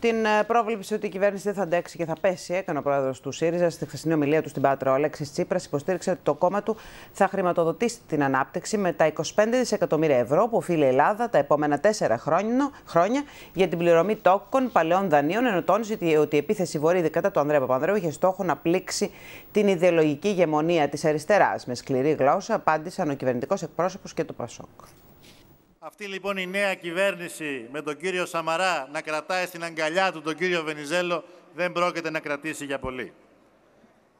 Την ε, πρόβλεψη ότι η κυβέρνηση δεν θα αντέξει και θα πέσει έκανε ο πρόεδρος του ΣΥΡΙΖΑ στη χθεσινή ομιλία του στην Πάτρα. Ο Αλέξης Τσίπρας υποστήριξε ότι το κόμμα του θα χρηματοδοτήσει την ανάπτυξη με τα 25 δισεκατομμύρια ευρώ που οφείλει η Ελλάδα τα επόμενα τέσσερα χρόνια για την πληρωμή τόκων παλαιών δανείων, ενώ τόνισε ότι η επίθεση Βορύδη κατά του Ανδρέα Παπανδρέου είχε στόχο να πλήξει την ιδεολογική ηγεμονία της αριστεράς. Με σκληρή γλώσσα απάντησαν ο κυβερνητικός εκπρόσωπος και το Πασόκ. Αυτή λοιπόν η νέα κυβέρνηση με τον κύριο Σαμαρά να κρατάει στην αγκαλιά του τον κύριο Βενιζέλο δεν πρόκειται να κρατήσει για πολύ.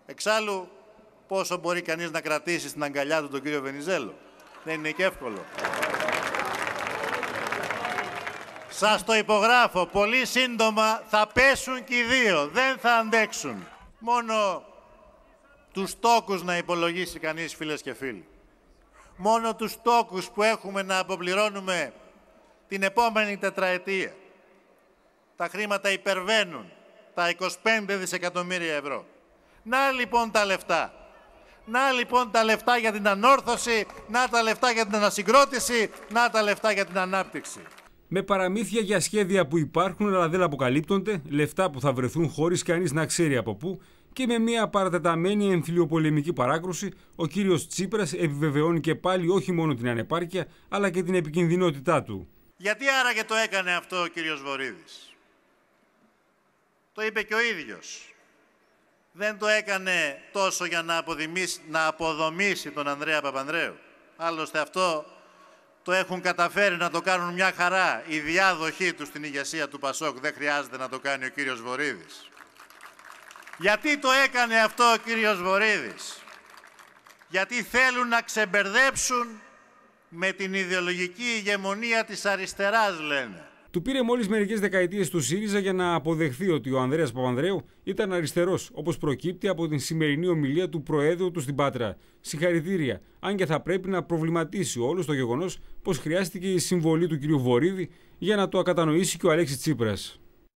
Εξάλλου, πόσο μπορεί κανείς να κρατήσει στην αγκαλιά του τον κύριο Βενιζέλο; Δεν είναι και εύκολο. Σας το υπογράφω, πολύ σύντομα θα πέσουν και οι δύο, δεν θα αντέξουν. Μόνο τους τόκους να υπολογίσει κανείς φίλες και φίλοι μόνο τους τόκους που έχουμε να αποπληρώνουμε την επόμενη τετραετία. Τα χρήματα υπερβαίνουν τα 25 δισεκατομμύρια ευρώ. Να λοιπόν τα λεφτά. Να λοιπόν τα λεφτά για την ανόρθωση, να τα λεφτά για την ανασυγκρότηση, να τα λεφτά για την ανάπτυξη. Με παραμύθια για σχέδια που υπάρχουν αλλά δεν αποκαλύπτονται, λεφτά που θα βρεθούν χωρίς κανείς να ξέρει από πού, και με μια παρατεταμένη εμφυλιοπολεμική παράκρουση, ο κύριος Τσίπρας επιβεβαιώνει και πάλι όχι μόνο την ανεπάρκεια, αλλά και την επικινδυνότητά του. Γιατί άραγε το έκανε αυτό ο κύριος Βορύδης; Το είπε και ο ίδιος. Δεν το έκανε τόσο για να, να αποδομήσει τον Ανδρέα Παπανδρέου. Άλλωστε αυτό το έχουν καταφέρει να το κάνουν μια χαρά. Η διάδοχή τους στην ηγεσία του Πασόκ δεν χρειάζεται να το κάνει ο κύριος Βορύδης. Γιατί το έκανε αυτό ο κύριος Βορύδης; Γιατί θέλουν να ξεμπερδέψουν με την ιδεολογική ηγεμονία της αριστεράς, λένε. Του πήρε μόλις μερικές δεκαετίες του ΣΥΡΙΖΑ για να αποδεχθεί ότι ο Ανδρέας Παπανδρέου ήταν αριστερός, όπως προκύπτει από την σημερινή ομιλία του Προέδρου του στην Πάτρα. Συγχαρητήρια, αν και θα πρέπει να προβληματίσει όλος το γεγονός πως χρειάστηκε η συμβολή του κ. Βορύδη για να το ακατανοήσει και ο Αλέξης Τσίπρας.